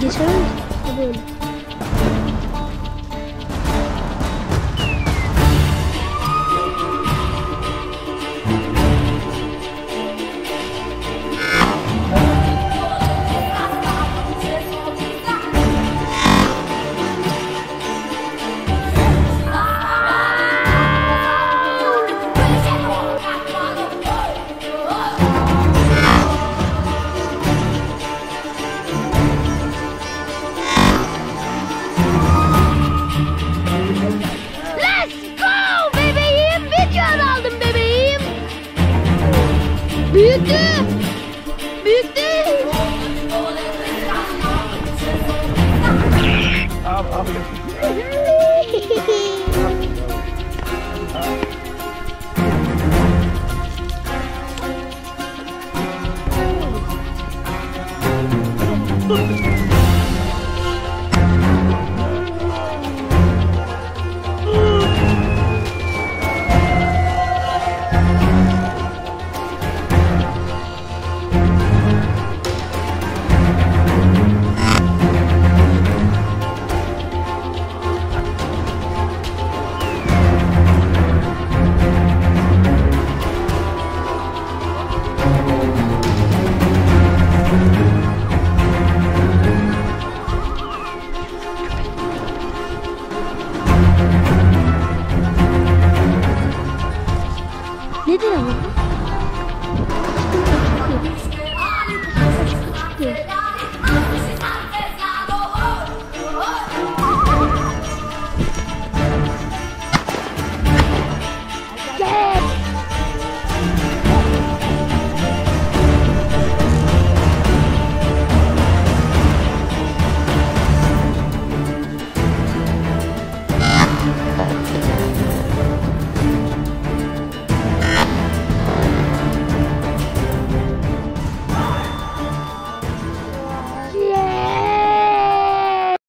Geçer mi? Böyle. Büyüktü. Büyüktü. Abi abi. 出てるよ。